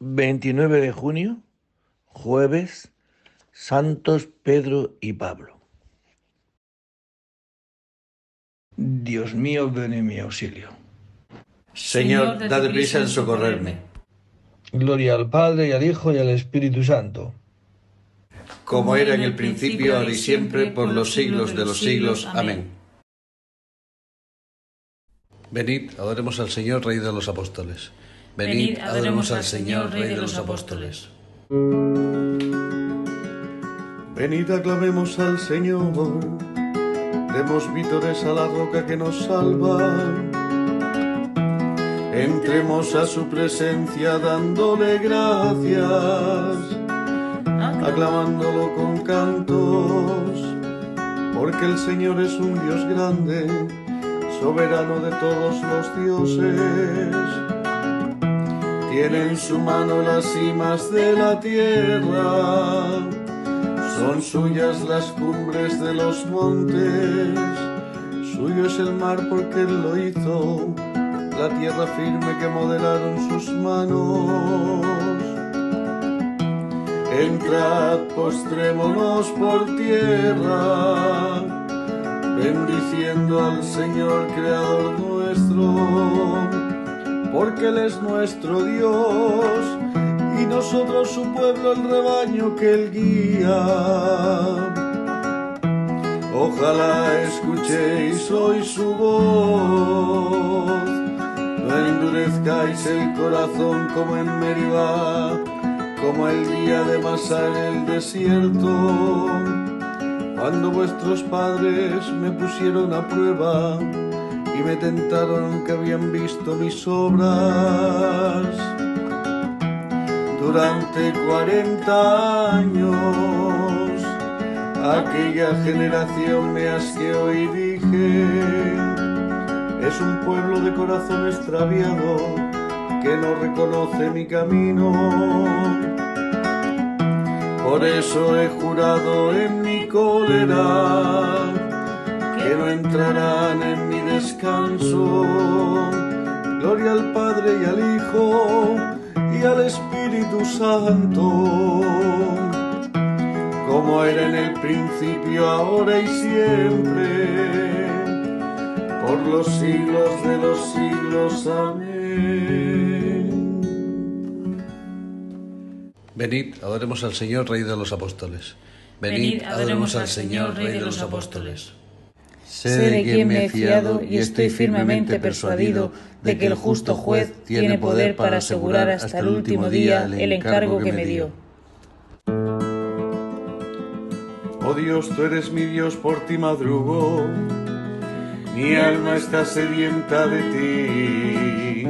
29 de junio, jueves, Santos Pedro y Pablo. Dios mío, ven en mi auxilio. Señor, date prisa en socorrerme. Gloria al Padre y al Hijo y al Espíritu Santo. Como era en el principio, ahora y siempre, por los siglos de los siglos. Amén. Venid, adoremos al Señor, Rey de los Apóstoles. Venid, adoremos al Señor, Rey de los Apóstoles. Venid, aclamemos al Señor, demos vítores a la roca que nos salva. Entremos a su presencia dándole gracias, aclamándolo con cantos, porque el Señor es un Dios grande, soberano de todos los dioses tiene en su mano las cimas de la tierra, son suyas las cumbres de los montes, suyo es el mar porque él lo hizo, la tierra firme que modelaron sus manos. Entrad, postrémonos por tierra, bendiciendo al Señor Creador nuestro porque Él es nuestro Dios y nosotros su pueblo, el rebaño que Él guía. Ojalá escuchéis hoy su voz, no endurezcáis el corazón como en Meribá, como el día de Masá en el desierto, cuando vuestros padres me pusieron a prueba y me tentaron que habían visto mis obras. Durante cuarenta años, aquella generación me asqueó y dije, es un pueblo de corazón extraviado que no reconoce mi camino. Por eso he jurado en mi cólera que no entrarán en mi descanso. Gloria al Padre y al Hijo y al Espíritu Santo, como era en el principio, ahora y siempre, por los siglos de los siglos. Amén. Venid, adoremos al Señor, Rey de los Apóstoles. Venid, adoremos al Señor, Rey de los Apóstoles. Sé de quien me he fiado y estoy firmemente persuadido de que el justo juez tiene poder para asegurar hasta el último día el encargo que me dio. Oh Dios, tú eres mi Dios, por ti madrugo. Mi alma está sedienta de ti,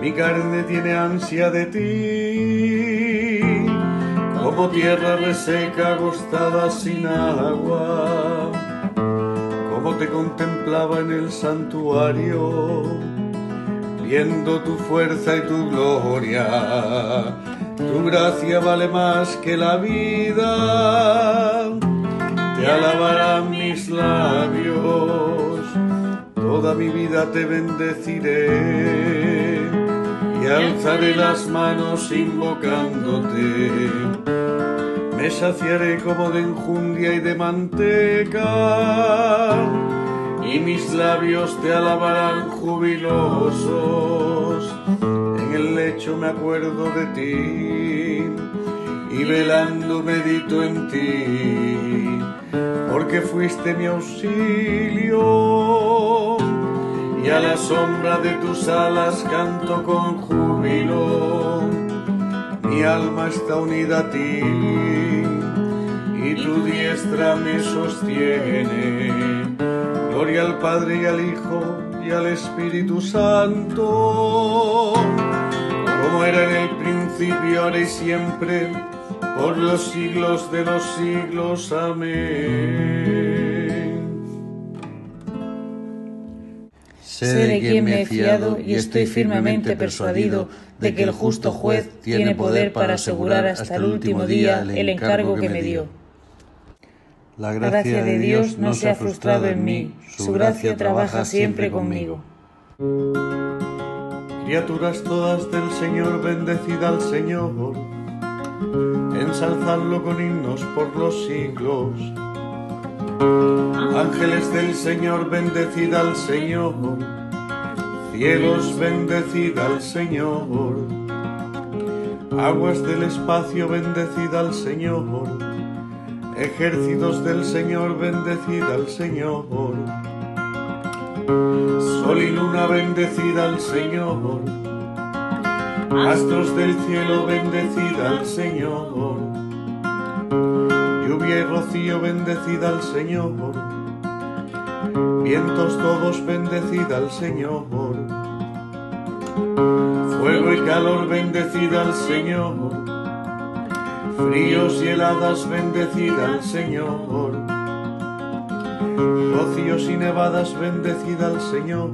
mi carne tiene ansia de ti, como tierra reseca, agostada sin agua te contemplaba en el santuario, viendo tu fuerza y tu gloria. Tu gracia vale más que la vida, te alabarán mis labios, toda mi vida te bendeciré y alzaré las manos invocándote me saciaré como de enjundia y de manteca, y mis labios te alabarán jubilosos. En el lecho me acuerdo de ti, y velando medito en ti, porque fuiste mi auxilio, y a la sombra de tus alas canto con júbilo. Mi alma está unida a ti y tu diestra me sostiene. Gloria al Padre y al Hijo y al Espíritu Santo, como era en el principio, ahora y siempre, por los siglos de los siglos. Amén. Sé de quien me he fiado y estoy firmemente persuadido de que el justo juez tiene poder para asegurar hasta el último día el encargo que me dio. La gracia de Dios no se ha frustrado en mí, su gracia trabaja siempre conmigo. Criaturas todas del Señor, bendecid al Señor, ensalzadlo con himnos por los siglos. Ángeles del Señor, bendecid al Señor, cielos, bendecid al Señor, aguas del espacio, bendecid al Señor, ejércitos del Señor, bendecid al Señor. Sol y luna, bendecida al Señor. Astros del cielo, bendecida al Señor. Lluvia y rocío, bendecida al Señor. Vientos todos, bendecida al Señor. Fuego y calor, bendecida al Señor. Fríos y heladas, bendecida al Señor rocíos y nevadas, bendecida al Señor.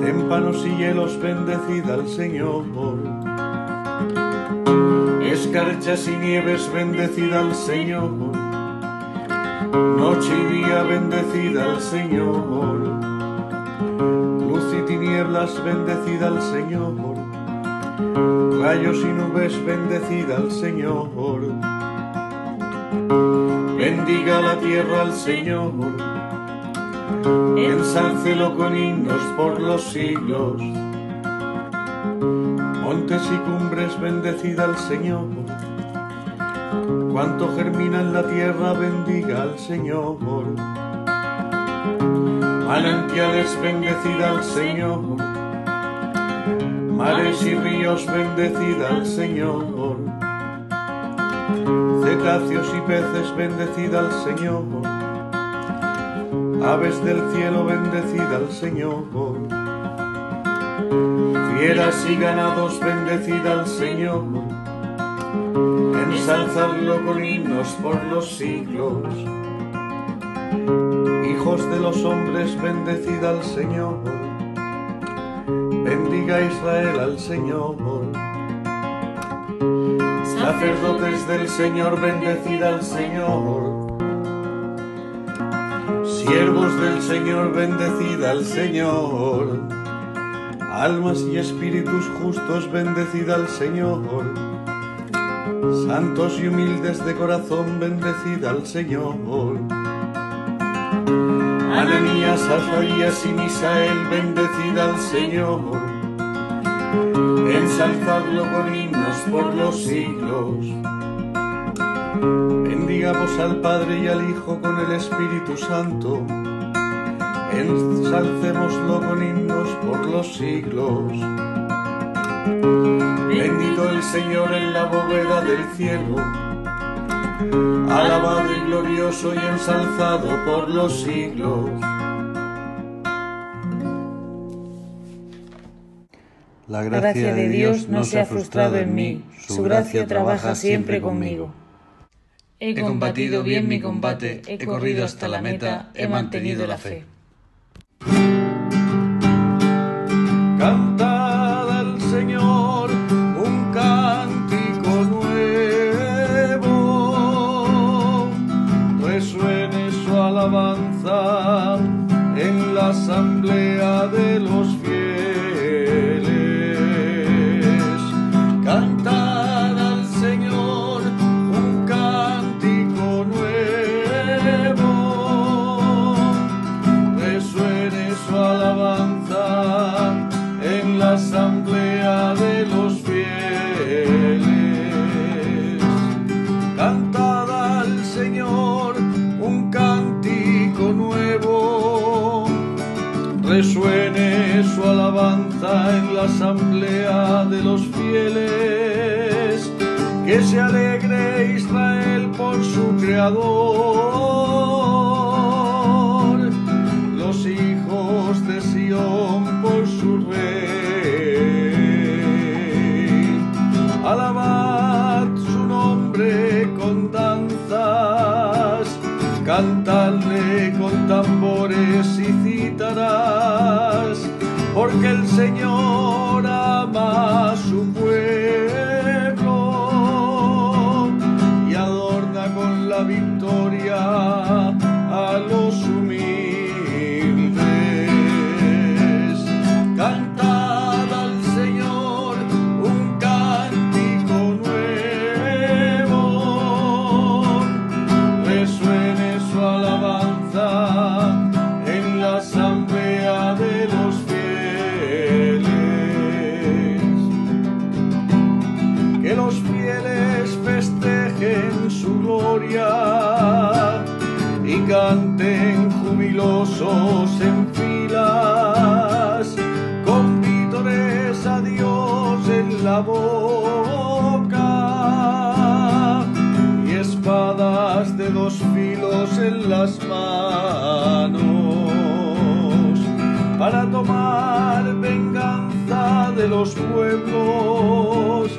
Témpanos y hielos, bendecida al Señor. Escarchas y nieves, bendecida al Señor. Noche y día, bendecida al Señor. Luz y tinieblas, bendecida al Señor. Rayos y nubes, bendecida al Señor Bendiga la tierra al Señor, ensálcelo con himnos por los siglos. Montes y cumbres, bendecida al Señor. Cuanto germina en la tierra, bendiga al Señor. Manantiales, bendecida al Señor. Mares y ríos, bendecida al Señor cetáceos y peces, bendecida al Señor. Aves del cielo, bendecida al Señor. Fieras y ganados, bendecida al Señor. Ensalzadlo con himnos por los siglos. Hijos de los hombres, bendecida al Señor. Bendiga Israel al Señor sacerdotes del Señor, bendecid al Señor. Siervos del Señor, bendecid al Señor. Almas y espíritus justos, bendecid al Señor. Santos y humildes de corazón, bendecid al Señor. Ananías, Azarías y Misael, bendecid al Señor ensalzadlo con himnos por los siglos. Bendigamos al Padre y al Hijo con el Espíritu Santo, ensalcémoslo con himnos por los siglos. Bendito el Señor en la bóveda del cielo, alabado y glorioso y ensalzado por los siglos. La gracia de Dios no se ha frustrado en mí, su gracia trabaja siempre conmigo. He combatido bien mi combate, he corrido hasta la meta, he mantenido la fe. En la asamblea de los fieles, que se alegre Israel por su creador, Señor ama los pueblos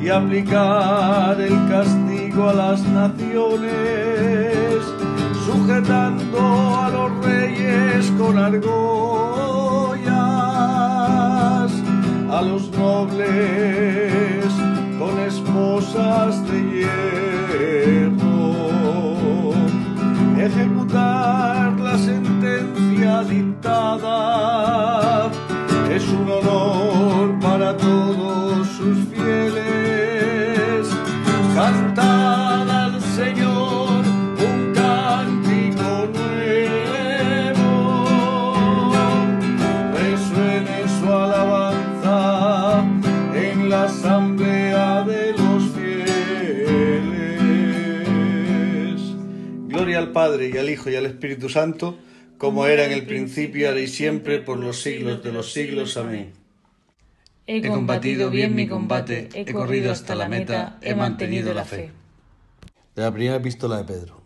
y aplicar el castigo a las naciones, sujetando a los reyes con argollas, a los nobles con esposas de hierro, ejecutar Padre y al Hijo y al Espíritu Santo, como era en el principio, ahora y siempre, por los siglos de los siglos. Amén. He combatido bien mi combate, he corrido hasta la meta, he mantenido la fe. De la primera epístola de Pedro.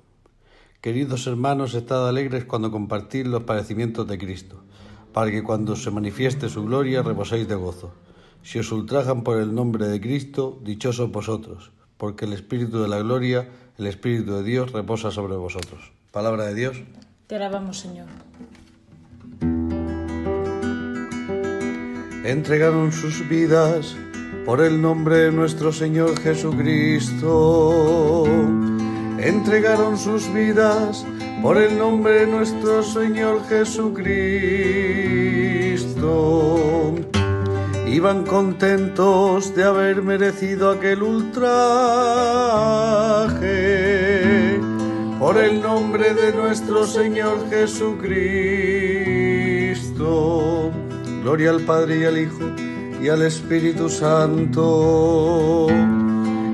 Queridos hermanos, estad alegres cuando compartís los padecimientos de Cristo, para que cuando se manifieste su gloria reposéis de gozo. Si os ultrajan por el nombre de Cristo, dichosos vosotros, porque el Espíritu de la gloria, el Espíritu de Dios, reposa sobre vosotros. Palabra de Dios. Te alabamos, Señor. entregaron sus vidas por el nombre de nuestro Señor Jesucristo. Entregaron sus vidas por el nombre de nuestro Señor Jesucristo. Iban contentos de haber merecido aquel ultraje por el nombre de nuestro Señor Jesucristo. Gloria al Padre y al Hijo y al Espíritu Santo.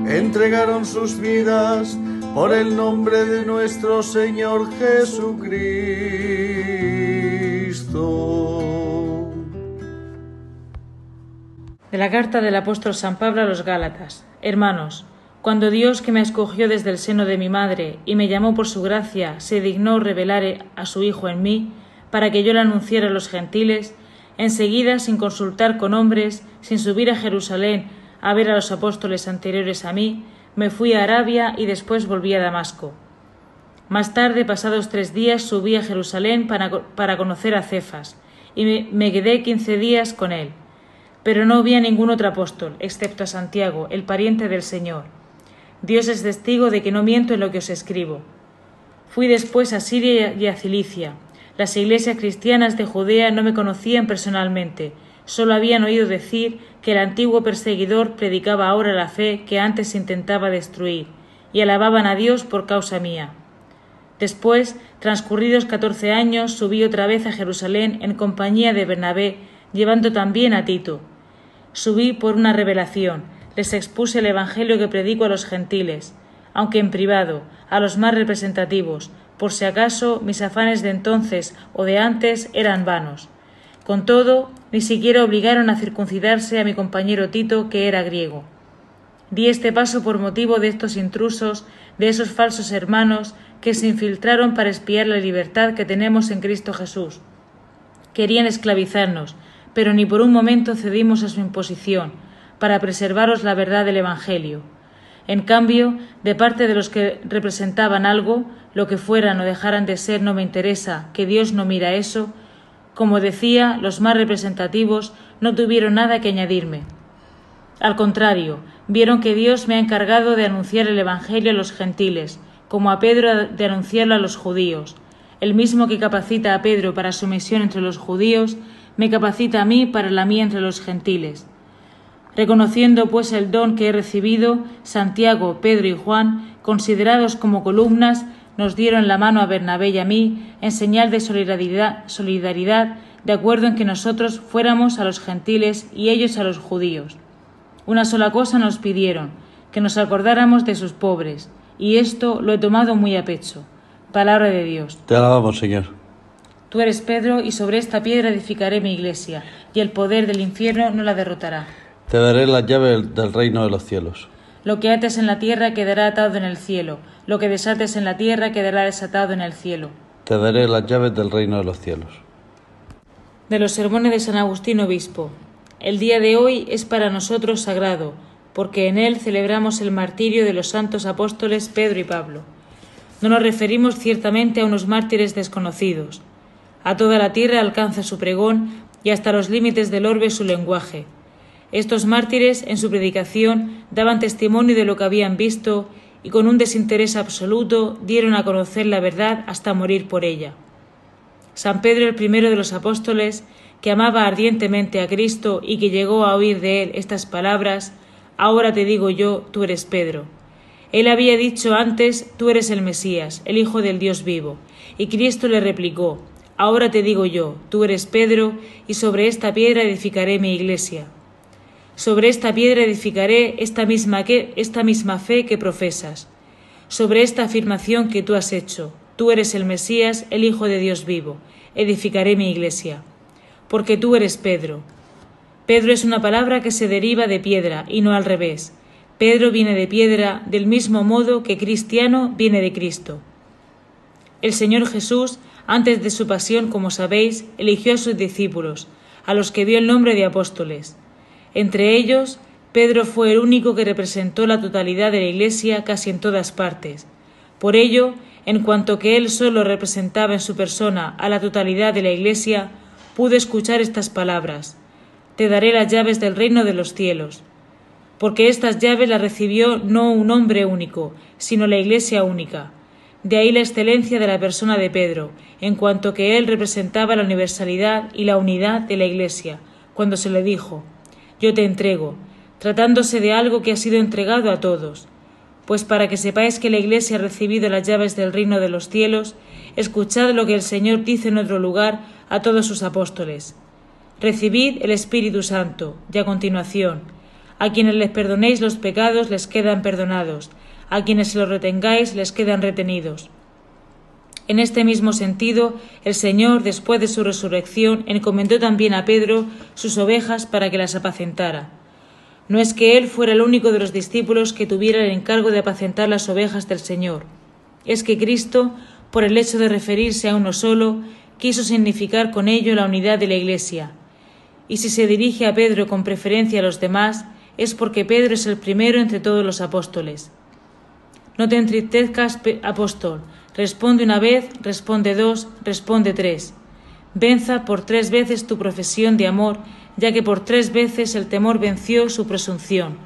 Entregaron sus vidas por el nombre de nuestro Señor Jesucristo. De la carta del apóstol San Pablo a los Gálatas. Hermanos, cuando Dios que me escogió desde el seno de mi madre y me llamó por su gracia, se dignó revelar a su Hijo en mí, para que yo le anunciara a los gentiles, enseguida, sin consultar con hombres, sin subir a Jerusalén a ver a los apóstoles anteriores a mí, me fui a Arabia y después volví a Damasco. Más tarde, pasados tres días, subí a Jerusalén para, para conocer a Cefas, y me, me quedé quince días con él. Pero no vi a ningún otro apóstol, excepto a Santiago, el pariente del Señor. Dios es testigo de que no miento en lo que os escribo. Fui después a Siria y a Cilicia. Las iglesias cristianas de Judea no me conocían personalmente, solo habían oído decir que el antiguo perseguidor predicaba ahora la fe que antes intentaba destruir, y alababan a Dios por causa mía. Después, transcurridos catorce años, subí otra vez a Jerusalén en compañía de Bernabé, llevando también a Tito. Subí por una revelación, les expuse el Evangelio que predico a los gentiles, aunque en privado, a los más representativos, por si acaso mis afanes de entonces o de antes eran vanos. Con todo, ni siquiera obligaron a circuncidarse a mi compañero Tito, que era griego. Di este paso por motivo de estos intrusos, de esos falsos hermanos que se infiltraron para espiar la libertad que tenemos en Cristo Jesús. Querían esclavizarnos, pero ni por un momento cedimos a su imposición, para preservaros la verdad del Evangelio. En cambio, de parte de los que representaban algo, lo que fueran o dejaran de ser no me interesa, que Dios no mira eso, como decía, los más representativos no tuvieron nada que añadirme. Al contrario, vieron que Dios me ha encargado de anunciar el Evangelio a los gentiles, como a Pedro de anunciarlo a los judíos. El mismo que capacita a Pedro para su misión entre los judíos, me capacita a mí para la mía entre los gentiles. Reconociendo pues el don que he recibido, Santiago, Pedro y Juan, considerados como columnas, nos dieron la mano a Bernabé y a mí en señal de solidaridad, solidaridad de acuerdo en que nosotros fuéramos a los gentiles y ellos a los judíos. Una sola cosa nos pidieron, que nos acordáramos de sus pobres, y esto lo he tomado muy a pecho. Palabra de Dios. Te alabamos, Señor. Tú eres Pedro, y sobre esta piedra edificaré mi iglesia, y el poder del infierno no la derrotará. Te daré las llaves del reino de los cielos. Lo que ates en la tierra quedará atado en el cielo, lo que desates en la tierra quedará desatado en el cielo. Te daré las llaves del reino de los cielos. De los sermones de San Agustín Obispo. El día de hoy es para nosotros sagrado, porque en él celebramos el martirio de los santos apóstoles Pedro y Pablo. No nos referimos ciertamente a unos mártires desconocidos. A toda la tierra alcanza su pregón y hasta los límites del orbe su lenguaje. Estos mártires, en su predicación, daban testimonio de lo que habían visto y con un desinterés absoluto dieron a conocer la verdad hasta morir por ella. San Pedro, el primero de los apóstoles, que amaba ardientemente a Cristo y que llegó a oír de él estas palabras, Ahora te digo yo, tú eres Pedro. Él había dicho antes, tú eres el Mesías, el Hijo del Dios vivo. Y Cristo le replicó, Ahora te digo yo, tú eres Pedro, y sobre esta piedra edificaré mi iglesia. Sobre esta piedra edificaré esta misma, que, esta misma fe que profesas. Sobre esta afirmación que tú has hecho, tú eres el Mesías, el Hijo de Dios vivo, edificaré mi iglesia. Porque tú eres Pedro. Pedro es una palabra que se deriva de piedra y no al revés. Pedro viene de piedra del mismo modo que cristiano viene de Cristo. El Señor Jesús, antes de su pasión, como sabéis, eligió a sus discípulos, a los que dio el nombre de apóstoles. Entre ellos, Pedro fue el único que representó la totalidad de la Iglesia casi en todas partes. Por ello, en cuanto que él solo representaba en su persona a la totalidad de la Iglesia, pudo escuchar estas palabras Te daré las llaves del reino de los cielos. Porque estas llaves las recibió no un hombre único, sino la Iglesia única. De ahí la excelencia de la persona de Pedro, en cuanto que él representaba la universalidad y la unidad de la Iglesia, cuando se le dijo yo te entrego, tratándose de algo que ha sido entregado a todos. Pues para que sepáis que la Iglesia ha recibido las llaves del reino de los cielos, escuchad lo que el Señor dice en otro lugar a todos sus apóstoles. Recibid el Espíritu Santo, y a continuación, a quienes les perdonéis los pecados les quedan perdonados, a quienes se los retengáis les quedan retenidos. En este mismo sentido, el Señor, después de su resurrección, encomendó también a Pedro sus ovejas para que las apacentara. No es que él fuera el único de los discípulos que tuviera el encargo de apacentar las ovejas del Señor. Es que Cristo, por el hecho de referirse a uno solo, quiso significar con ello la unidad de la Iglesia. Y si se dirige a Pedro con preferencia a los demás, es porque Pedro es el primero entre todos los apóstoles. No te entristezcas, apóstol, Responde una vez, responde dos, responde tres. Venza por tres veces tu profesión de amor, ya que por tres veces el temor venció su presunción.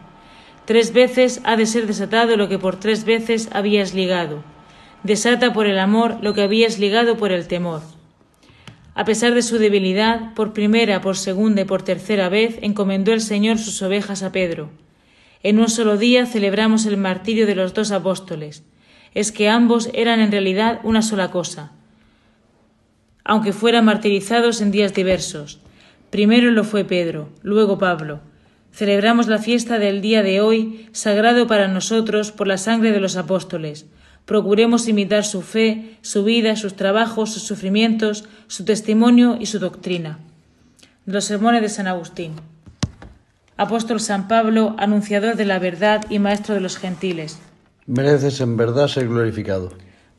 Tres veces ha de ser desatado lo que por tres veces habías ligado. Desata por el amor lo que habías ligado por el temor. A pesar de su debilidad, por primera, por segunda y por tercera vez encomendó el Señor sus ovejas a Pedro. En un solo día celebramos el martirio de los dos apóstoles es que ambos eran en realidad una sola cosa, aunque fueran martirizados en días diversos. Primero lo fue Pedro, luego Pablo. Celebramos la fiesta del día de hoy, sagrado para nosotros por la sangre de los apóstoles. Procuremos imitar su fe, su vida, sus trabajos, sus sufrimientos, su testimonio y su doctrina. Los sermones de San Agustín. Apóstol San Pablo, anunciador de la verdad y maestro de los gentiles. Mereces en verdad ser glorificado.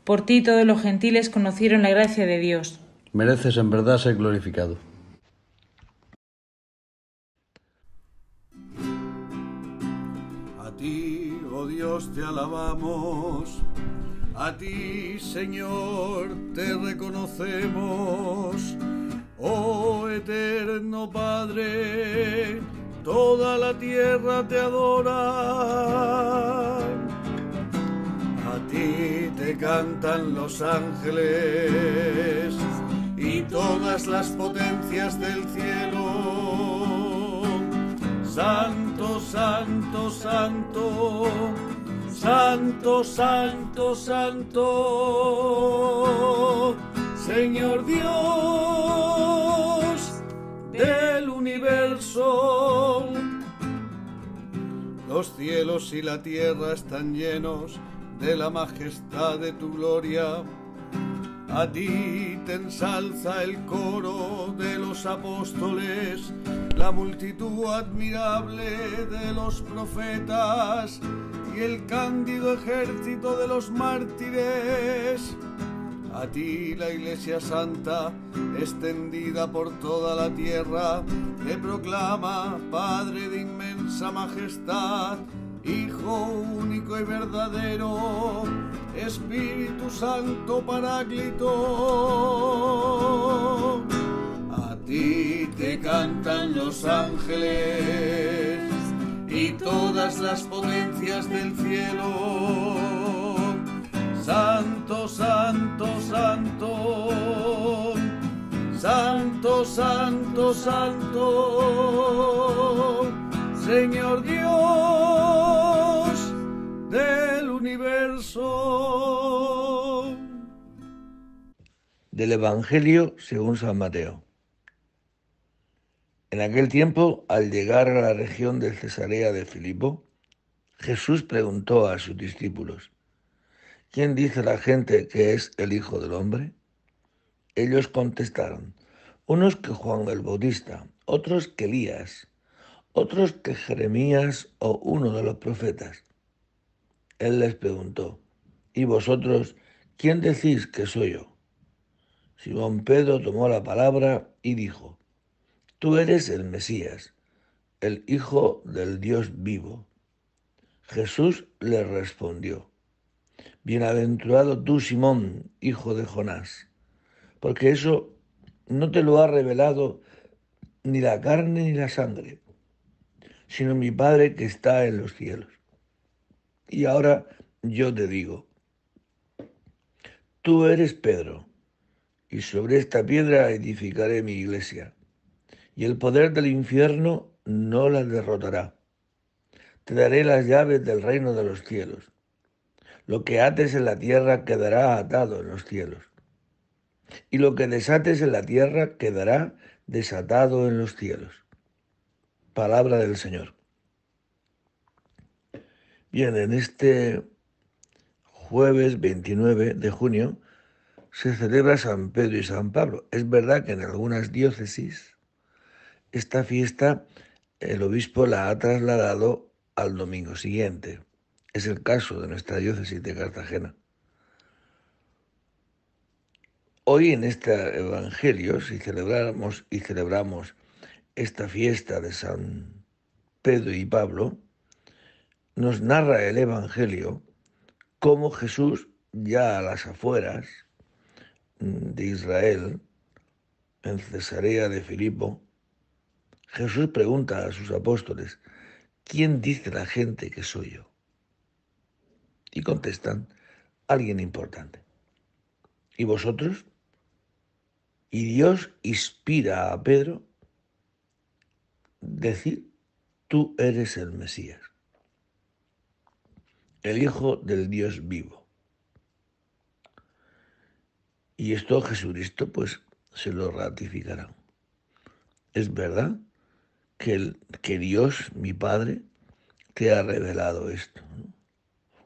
Por ti todos los gentiles conocieron la gracia de Dios. Mereces en verdad ser glorificado. A ti, oh Dios, te alabamos. A ti, Señor, te reconocemos. Oh eterno Padre, toda la tierra te adora ti te cantan los ángeles y todas las potencias del cielo. Santo, santo, santo, Santo, santo, santo, Señor Dios del universo. Los cielos y la tierra están llenos de la majestad de tu gloria. A ti te ensalza el coro de los apóstoles, la multitud admirable de los profetas y el cándido ejército de los mártires. A ti la Iglesia Santa, extendida por toda la tierra, te proclama, Padre de inmensa majestad, Hijo único y verdadero, Espíritu Santo Paráclito. A ti te cantan los ángeles y todas las potencias del cielo. Santo, santo, santo, santo, santo, santo, Señor Dios del universo. Del Evangelio según San Mateo. En aquel tiempo, al llegar a la región de Cesarea de Filipo, Jesús preguntó a sus discípulos, ¿quién dice la gente que es el Hijo del Hombre? Ellos contestaron, unos que Juan el Bautista, otros que Elías, otros que Jeremías o uno de los profetas. Él les preguntó, ¿y vosotros quién decís que soy yo? Simón Pedro tomó la palabra y dijo, Tú eres el Mesías, el Hijo del Dios vivo. Jesús le respondió, Bienaventurado tú, Simón, hijo de Jonás, porque eso no te lo ha revelado ni la carne ni la sangre, sino mi Padre que está en los cielos. Y ahora yo te digo, tú eres Pedro, y sobre esta piedra edificaré mi iglesia y el poder del infierno no la derrotará. Te daré las llaves del reino de los cielos. Lo que ates en la tierra quedará atado en los cielos. Y lo que desates en la tierra quedará desatado en los cielos. Palabra del Señor. Bien, en este jueves 29 de junio se celebra San Pedro y San Pablo. Es verdad que en algunas diócesis esta fiesta el obispo la ha trasladado al domingo siguiente. Es el caso de nuestra diócesis de Cartagena. Hoy en este Evangelio, si celebramos y celebramos esta fiesta de San Pedro y Pablo, nos narra el Evangelio cómo Jesús, ya a las afueras de Israel, en Cesarea de Filipo, Jesús pregunta a sus apóstoles, ¿quién dice la gente que soy yo? Y contestan, alguien importante. ¿Y vosotros? Y Dios inspira a Pedro decir, tú eres el Mesías, el Hijo del Dios vivo. Y esto Jesucristo pues se lo ratificará. Es verdad que, Dios, mi Padre, te ha revelado esto.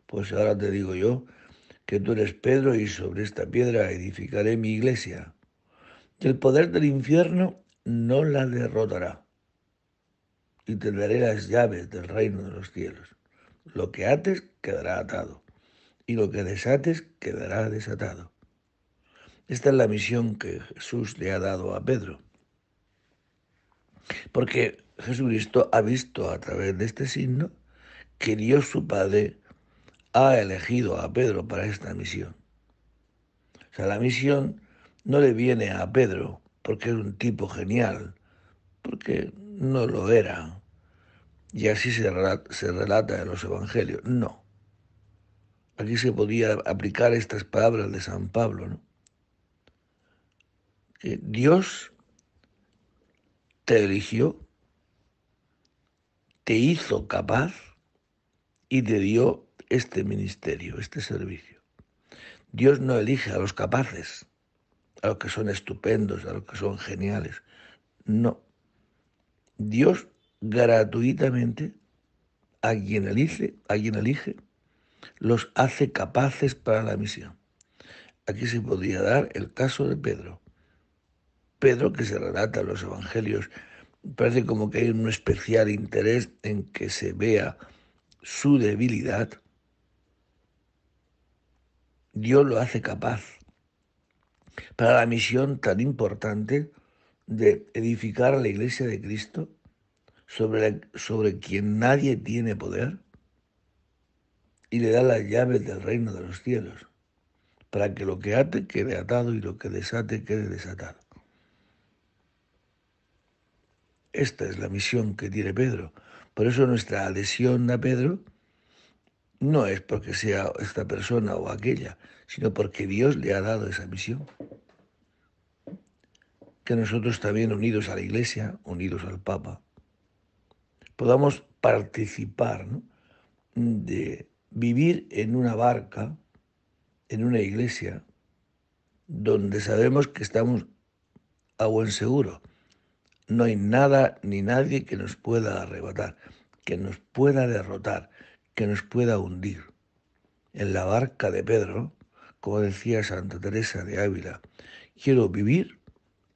Pues ahora te digo yo que tú eres Pedro y sobre esta piedra edificaré mi iglesia. Y el poder del infierno no la derrotará. Y te daré las llaves del reino de los cielos. Lo que ates quedará atado y lo que desates quedará desatado. Esta es la misión que Jesús le ha dado a Pedro. Porque Jesucristo ha visto a través de este signo que Dios su Padre ha elegido a Pedro para esta misión. O sea, la misión no le viene a Pedro porque es un tipo genial, porque no lo era. Y así se relata, en los evangelios. No. Aquí se podía aplicar estas palabras de San Pablo, ¿no? Dios te eligió, te hizo capaz y te dio este ministerio, este servicio. Dios no elige a los capaces, a los que son estupendos, a los que son geniales. No. Dios gratuitamente a quien elige, a quien elige, los hace capaces para la misión. Aquí se podría dar el caso de Pedro. Pedro, que se relata en los evangelios, parece como que hay un especial interés en que se vea su debilidad. Dios lo hace capaz para la misión tan importante de edificar la iglesia de Cristo sobre, sobre quien nadie tiene poder y le da las llaves del reino de los cielos para que lo que ate quede atado y lo que desate quede desatado. Esta es la misión que tiene Pedro. Por eso nuestra adhesión a Pedro no es porque sea esta persona o aquella, sino porque Dios le ha dado esa misión. Que nosotros también unidos a la Iglesia, unidos al Papa, podamos participar de vivir en una barca en una iglesia donde sabemos que estamos a buen seguro. No hay nada ni nadie que nos pueda arrebatar, que nos pueda derrotar, que nos pueda hundir. En la barca de Pedro, como decía Santa Teresa de Ávila, quiero vivir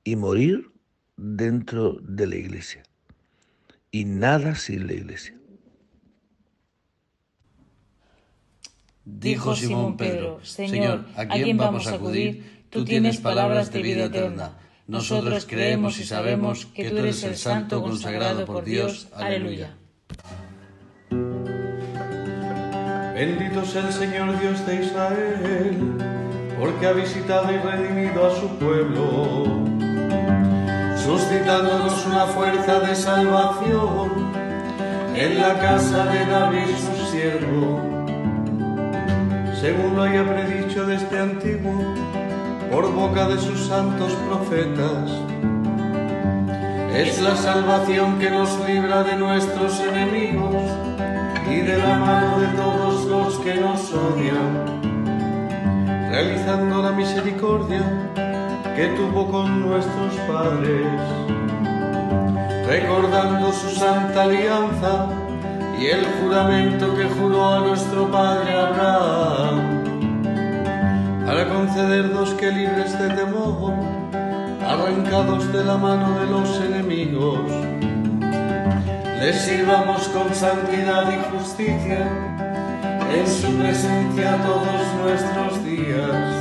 y morir dentro de la iglesia. Y nada sin la iglesia. Dijo Simón Pedro, Señor, ¿a quién vamos a acudir? Tú tienes palabras de vida eterna. Nosotros creemos y sabemos que tú eres el Santo consagrado por Dios. Aleluya. Bendito sea el Señor Dios de Israel, porque ha visitado y redimido a su pueblo, suscitándonos una fuerza de salvación en la casa de David su siervo según lo haya predicho desde antiguo, por boca de sus santos profetas. Es la salvación que nos libra de nuestros enemigos y de la mano de todos los que nos odian, realizando la misericordia que tuvo con nuestros padres, recordando su santa alianza y el juramento que juró a nuestro padre Abraham, para concedernos que libres de temor, arrancados de la mano de los enemigos, les sirvamos con santidad y justicia en su presencia todos nuestros días.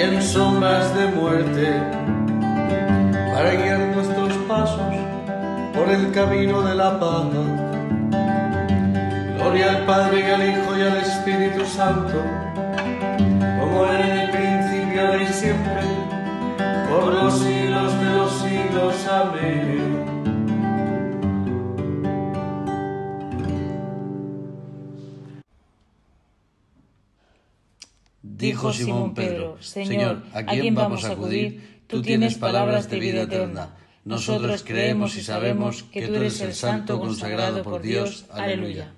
en sombras de muerte, para guiar nuestros pasos por el camino de la paz. Gloria al Padre y al Hijo y al Espíritu Santo, como era en el principio y siempre, por los siglos de los siglos. Amén. Dijo Simón Pedro, Señor, ¿a quién vamos a acudir? Tú tienes palabras de vida eterna. Nosotros creemos y sabemos que tú eres el Santo consagrado por Dios. Aleluya.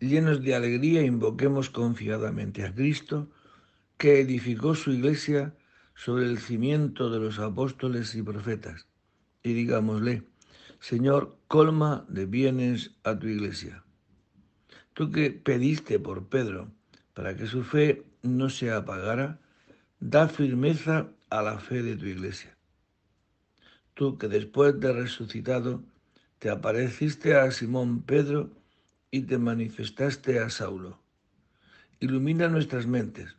Llenos de alegría, invoquemos confiadamente a Cristo, que edificó su iglesia sobre el cimiento de los apóstoles y profetas. Y digámosle, Señor, colma de bienes a tu iglesia. Tú que pediste por Pedro para que su fe no se apagara, da firmeza a la fe de tu iglesia. Tú que después de resucitado te apareciste a Simón Pedro y te manifestaste a Saulo. Ilumina nuestras mentes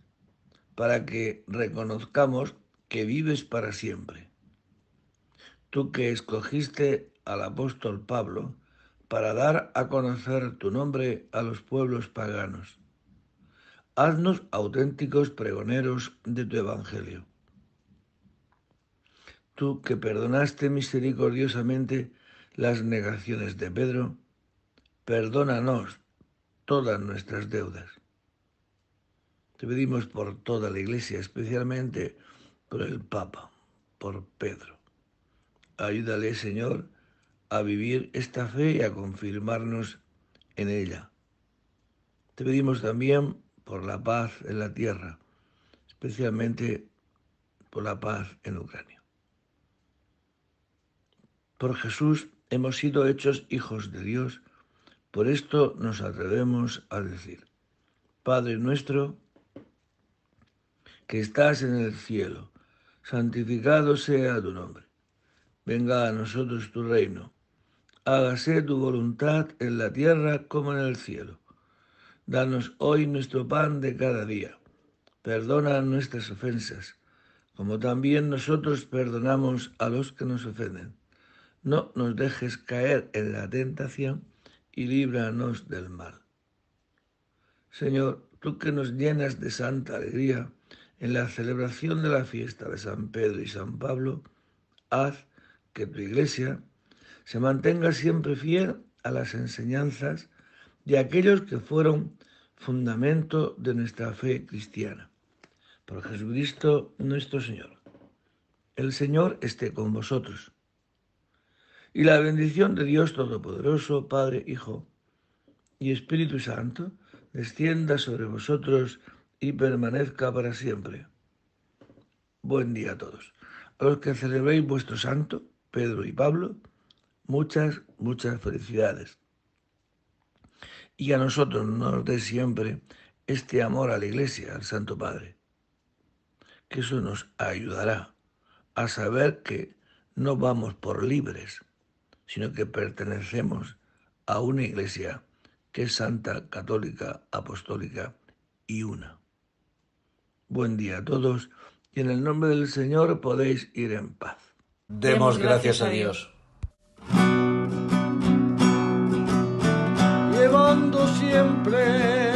para que reconozcamos que vives para siempre. Tú que escogiste al apóstol Pablo para dar a conocer tu nombre a los pueblos paganos. Haznos auténticos pregoneros de tu Evangelio. Tú que perdonaste misericordiosamente las negaciones de Pedro, perdónanos todas nuestras deudas. Te pedimos por toda la Iglesia, especialmente por el Papa, por Pedro. Ayúdale, Señor, a vivir esta fe y a confirmarnos en ella. Te pedimos también por la paz en la tierra, especialmente por la paz en Ucrania. Por Jesús hemos sido hechos hijos de Dios, por esto nos atrevemos a decir, Padre nuestro, que estás en el cielo, santificado sea tu nombre. Venga a nosotros tu reino. Hágase tu voluntad en la tierra como en el cielo. Danos hoy nuestro pan de cada día. Perdona nuestras ofensas, como también nosotros perdonamos a los que nos ofenden. No nos dejes caer en la tentación y líbranos del mal. Señor, tú que nos llenas de santa alegría, en la celebración de la fiesta de San Pedro y San Pablo, haz que tu iglesia se mantenga siempre fiel a las enseñanzas de aquellos que fueron fundamento de nuestra fe cristiana. Por Jesucristo nuestro Señor. El Señor esté con vosotros. Y la bendición de Dios Todopoderoso, Padre, Hijo y Espíritu Santo, descienda sobre vosotros y permanezca para siempre. Buen día a todos. A los que celebréis vuestro santo, Pedro y Pablo, muchas, muchas felicidades. Y a nosotros nos dé siempre este amor a la Iglesia, al Santo Padre. Que eso nos ayudará a saber que no vamos por libres, sino que pertenecemos a una Iglesia que es santa, católica, apostólica y una. Buen día a todos y en el nombre del Señor podéis ir en paz. Demos gracias a Dios. siempre